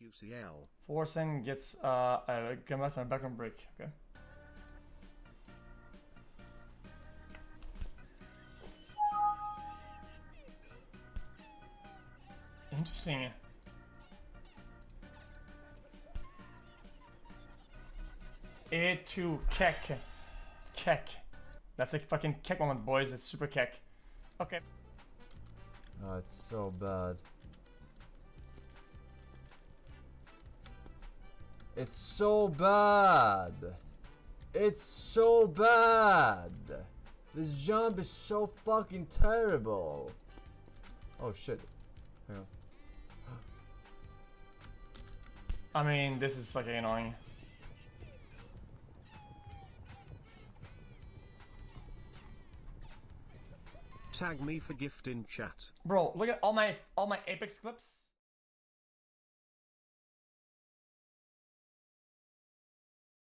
QCL. Forsen gets uh, a Gamas and a background break. Okay. Interesting. A2 Kek. Kek. That's a fucking Kek moment, boys. It's super Kek. Okay. Oh, it's so bad. It's so bad. It's so bad. This jump is so fucking terrible. Oh shit. Hang on. I mean, this is fucking annoying. Tag me for gift in chat. Bro, look at all my all my Apex clips.